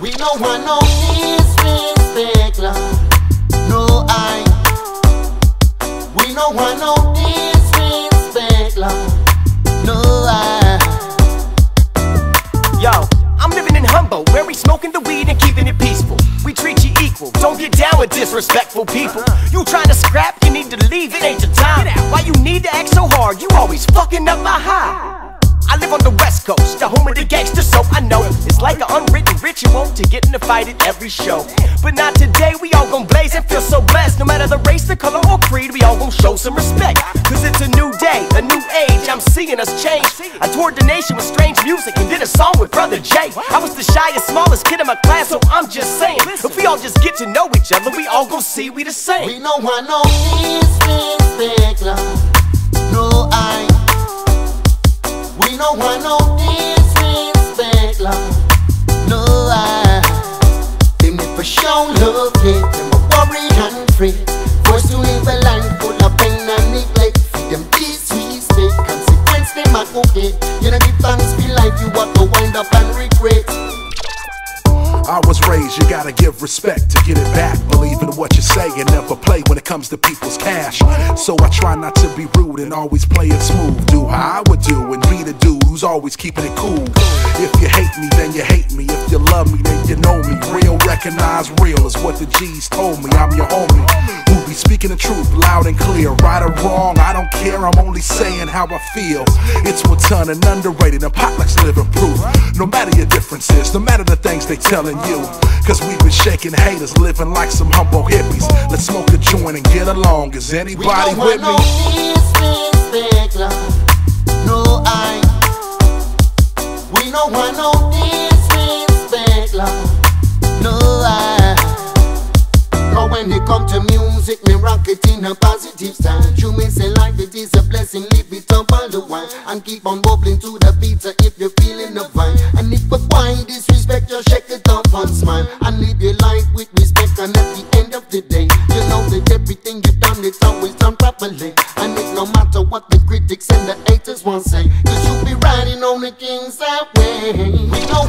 We no. We no disrespect, Lord. No, I. Yo, I'm living in Humboldt, where we smoking the weed and keeping it peaceful. We treat you equal, don't get down with disrespectful people. You trying to scrap, you need to leave, it ain't your time. Why you need to act so hard? You always fucking up my high. I live on the west coast, the home of the gangsters, so I know it's like an unwritten ritual to get in a fight at every show. But not today, we all gon' blaze and feel so blessed. No matter the race, the color, or creed, we all gon' show some respect. Cause it's a new day, a new age, I'm seeing us change. I toured the nation with strange music and did a song with Brother Jay. I was the shyest, smallest kid in my class, so I'm just saying. If we all just get to know each other, we all gon' see we the same. We no disrespect, Lord. No, I. We no disrespect, Lord. No, I. Them never show love. Them worry and free. Forced to live a life You know give thanks for life, you want to wind up and regret. I was raised, you gotta give respect to get it back. Believe in what you say and never play when it comes to people's cash. So I try not to be rude and always play it smooth. Do how I would do and be the dude who's always keeping it cool. If you hate me, then you hate recognize real is what the G's told me. I'm your homie. Who be speaking the truth loud and clear. Right or wrong, I don't care. I'm only saying how I feel. It's what's done and underrated and potluck's living proof. No matter your differences, no matter the things they telling you. Cause we've been shaking haters, living like some humble hippies. Let's smoke a joint and get along. Is anybody with me? No, I. We don't want no when they come to music, me rock it in a positive style. You may say life it is a blessing, live it up all the while. And keep on bubbling to the beat if you're feeling the vibe. And if a boy disrespect, just shake it up and smile. And live your life with respect. And at the end of the day, you know that everything you done, it's always done properly. And it no matter what the critics and the haters want say. Cause you'll be riding on the king's highway. We don't